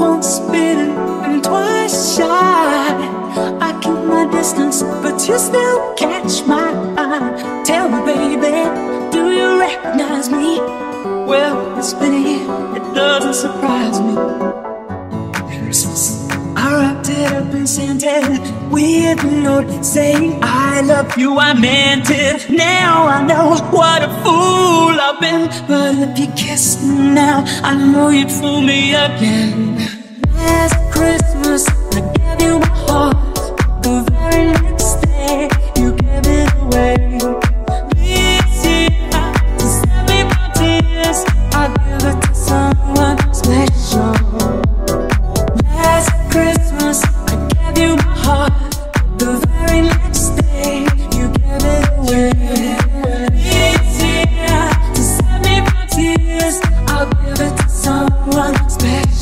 once bitten and twice shy. I keep my distance, but you still catch my eye. Tell me, baby, do you recognize me? Well, it's pity, it doesn't surprise me. I wrapped it up and sent it with a note saying I love you. I meant it. Now I know what a been, but if you kissed me now, I know you'd fool me again. Last Christmas, I gave you my heart. The very next day, you gave it away. This year, my tears, I give it to someone special. Last Christmas, I gave you my heart. The very I'll give it to someone special.